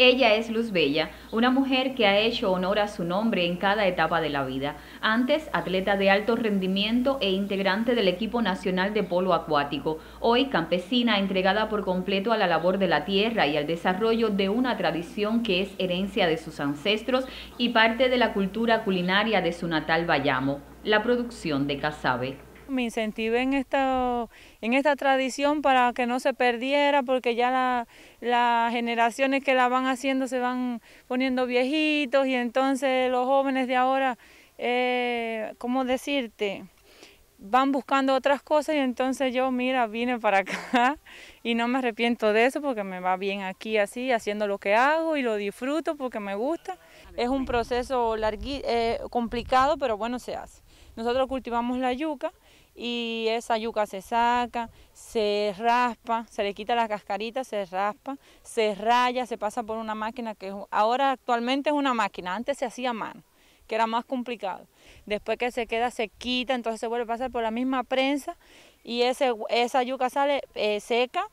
Ella es Luz Bella, una mujer que ha hecho honor a su nombre en cada etapa de la vida. Antes, atleta de alto rendimiento e integrante del equipo nacional de polo acuático. Hoy, campesina entregada por completo a la labor de la tierra y al desarrollo de una tradición que es herencia de sus ancestros y parte de la cultura culinaria de su natal Bayamo, la producción de casabe. Me incentivé en esta, en esta tradición para que no se perdiera, porque ya las generaciones que la van haciendo se van poniendo viejitos y entonces los jóvenes de ahora, eh, ¿cómo decirte? van buscando otras cosas y entonces yo, mira, vine para acá y no me arrepiento de eso porque me va bien aquí así, haciendo lo que hago y lo disfruto porque me gusta. Es un proceso eh, complicado, pero bueno, se hace. Nosotros cultivamos la yuca y esa yuca se saca, se raspa, se le quita la cascarita, se raspa, se raya, se pasa por una máquina que ahora actualmente es una máquina, antes se hacía a mano, que era más complicado. Después que se queda se quita, entonces se vuelve a pasar por la misma prensa y esa yuca sale eh, seca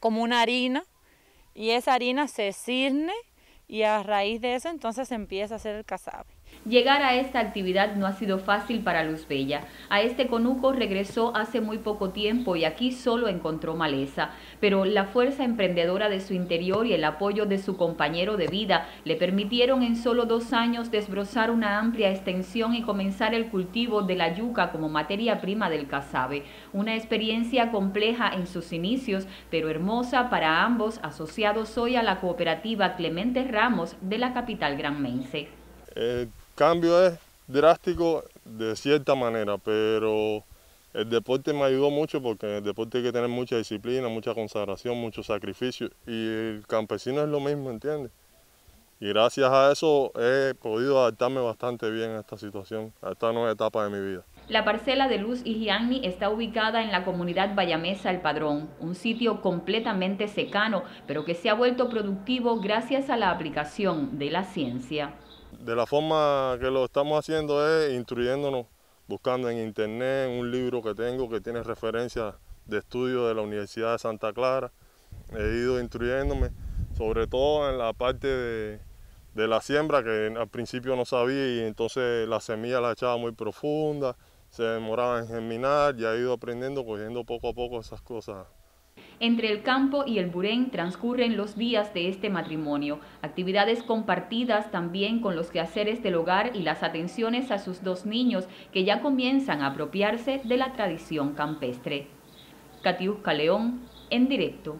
como una harina y esa harina se cirne y a raíz de eso entonces se empieza a hacer el casabe. Llegar a esta actividad no ha sido fácil para Luz Bella. A este conuco regresó hace muy poco tiempo y aquí solo encontró maleza, pero la fuerza emprendedora de su interior y el apoyo de su compañero de vida le permitieron en solo dos años desbrozar una amplia extensión y comenzar el cultivo de la yuca como materia prima del casabe. Una experiencia compleja en sus inicios, pero hermosa para ambos asociados hoy a la cooperativa Clemente Ramos de la capital granmense. El cambio es drástico de cierta manera, pero el deporte me ayudó mucho porque en el deporte hay que tener mucha disciplina, mucha consagración, mucho sacrificio y el campesino es lo mismo, ¿entiendes? Y gracias a eso he podido adaptarme bastante bien a esta situación, a esta nueva etapa de mi vida. La parcela de Luz Igianni está ubicada en la comunidad Bayamesa El Padrón, un sitio completamente secano, pero que se ha vuelto productivo gracias a la aplicación de la ciencia de la forma que lo estamos haciendo es instruyéndonos, buscando en internet un libro que tengo que tiene referencias de estudio de la Universidad de Santa Clara. He ido instruyéndome, sobre todo en la parte de, la siembra, que al principio no sabía y entonces la semilla la echaba muy profunda, se demoraba en germinar y he ido aprendiendo, cogiendo poco a poco esas cosas entre el campo y el Burén transcurren los días de este matrimonio, actividades compartidas también con los quehaceres del hogar y las atenciones a sus dos niños que ya comienzan a apropiarse de la tradición campestre. Catiusca León, en directo.